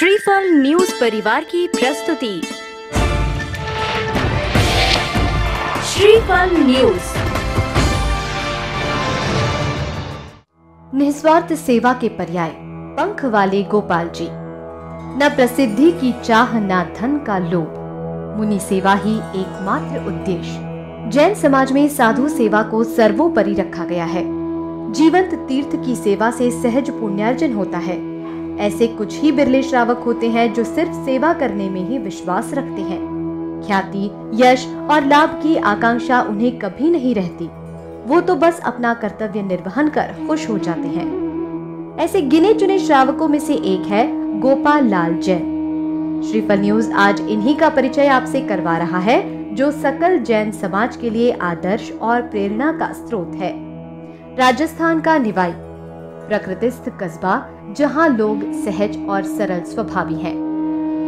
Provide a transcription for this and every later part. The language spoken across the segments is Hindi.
श्रीफल न्यूज़ परिवार की प्रस्तुति। श्रीफल न्यूज़। निस्वार्थ सेवा के पर्याय, पंख वाले गोपाल जी। न प्रसिद्धि की चाह, न धन का लोभ। मुनि सेवा ही एकमात्र उद्देश्य। जैन समाज में साधु सेवा को सर्वोपरि रखा गया है। जीवंत तीर्थ की सेवा से सहज पुण्यार्जन होता है। ऐसे कुछ ही बिरले श्रावक होते हैं जो सिर्फ़ सेवा करने में ही विश्वास रखते हैं। ख्याति, यश और लाभ की आकांक्षा उन्हें कभी नहीं रहती। वो तो बस अपना कर्तव्य निर्वहन कर खुश हो जाते हैं। ऐसे गिने चुने श्रावकों में से एक है गोपाल लाल जैन। श्रीफल न्यूज़ आज इन्हीं का परिचय आपसे करवा रहा है, जो सकल जैन समाज के लिए आदर्श और प्रेरणा का स्रोत है। राजस्थान का निवाई। प्रकृतिस्थ कस्बा, जहाँ लोग सहज और सरल स्वभावी हैं।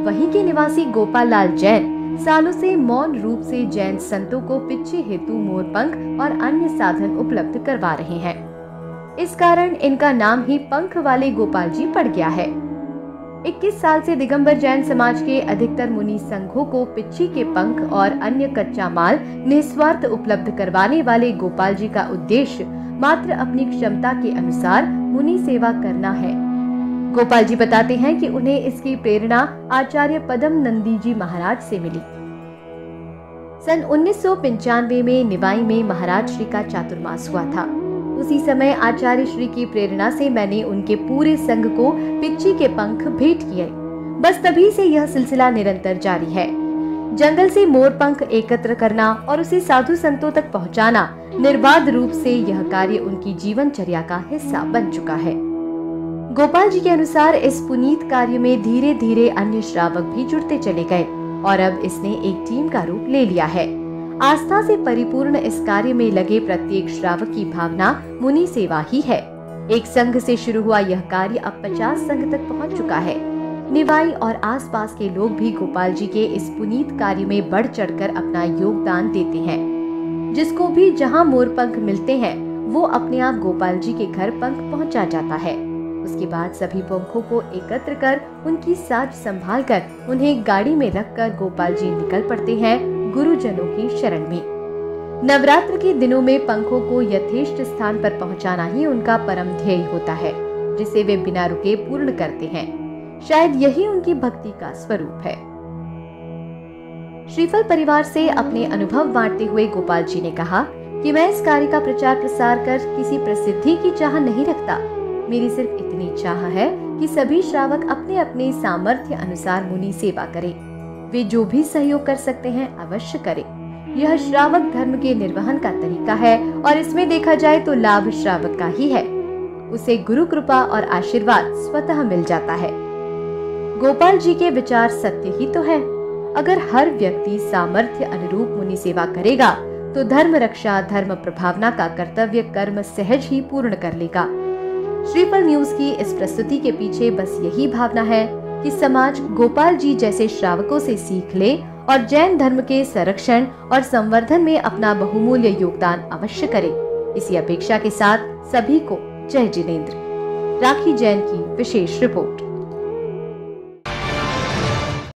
वहीं के निवासी गोपाल लाल जैन सालों से मौन रूप से जैन संतों को पिच्छे हेतु मोरपंख और अन्य साधन उपलब्ध करवा रहे हैं इस कारण इनका नाम ही पंख वाले गोपाल जी पड़ गया है 21 साल से दिगंबर जैन समाज के अधिकतर मुनि संघों को पिच्छी के पंख और अन्य कच्चा माल निस्वार्थ उपलब्ध करवाने वाले गोपाल जी का उद्देश्य मात्र अपनी क्षमता के अनुसार मुनि सेवा करना है। गोपाल जी बताते हैं कि उन्हें इसकी प्रेरणा आचार्य पदम नंदी जी महाराज से मिली। सन उन्नीस सौ पंचानवे में निवाई में महाराज श्री का चातुर्मास हुआ था। उसी समय आचार्य श्री की प्रेरणा से मैंने उनके पूरे संघ को पिच्ची के पंख भेंट किए। बस तभी से यह सिलसिला निरंतर जारी है। जंगल से मोर पंख एकत्र करना और उसे साधु संतों तक पहुंचाना, निर्बाध रूप से यह कार्य उनकी जीवनचर्या का हिस्सा बन चुका है। गोपाल जी के अनुसार इस पुनीत कार्य में धीरे धीरे अन्य श्रावक भी जुड़ते चले गए और अब इसने एक टीम का रूप ले लिया है। आस्था से परिपूर्ण इस कार्य में लगे प्रत्येक श्रावक की भावना मुनि सेवा ही है। एक संघ से शुरू हुआ यह कार्य अब 50 संघ तक पहुँच चुका है। निवाई और आसपास के लोग भी गोपाल जी के इस पुनीत कार्य में बढ़ चढ़कर अपना योगदान देते हैं। जिसको भी जहाँ मोर पंख मिलते हैं, वो अपने आप गोपाल जी के घर पंख पहुँचा जाता है। उसके बाद सभी पंखों को एकत्र कर, उनकी साज संभाल कर, उन्हें गाड़ी में रखकर गोपाल जी निकल पड़ते हैं गुरुजनों की शरण में। नवरात्र के दिनों में पंखों को यथेष्ट स्थान पर पहुंचाना ही उनका परम ध्येय होता है, जिसे वे बिना रुके पूर्ण करते हैं। शायद यही उनकी भक्ति का स्वरूप है। श्रीफल परिवार से अपने अनुभव बांटते हुए गोपाल जी ने कहा कि मैं इस कार्य का प्रचार प्रसार कर किसी प्रसिद्धि की चाह नहीं रखता। मेरी सिर्फ़ इतनी चाह है कि सभी श्रावक अपने अपने सामर्थ्य अनुसार मुनि सेवा करें। वे जो भी सहयोग कर सकते हैं, अवश्य करें। यह श्रावक धर्म के निर्वहन का तरीका है और इसमें देखा जाए तो लाभ श्रावक का ही है। उसे गुरु कृपा और आशीर्वाद स्वतः मिल जाता है। गोपाल जी के विचार सत्य ही तो है। अगर हर व्यक्ति सामर्थ्य अनुरूप मुनि सेवा करेगा तो धर्म रक्षा, धर्म प्रभावना का कर्तव्य कर्म सहज ही पूर्ण कर लेगा। श्रीफल न्यूज़ की इस प्रस्तुति के पीछे बस यही भावना है कि समाज गोपाल जी जैसे श्रावकों से सीख ले और जैन धर्म के संरक्षण और संवर्धन में अपना बहुमूल्य योगदान अवश्य करे। इसी अपेक्षा के साथ सभी को जय जिनेन्द्र। राखी जैन की विशेष रिपोर्ट।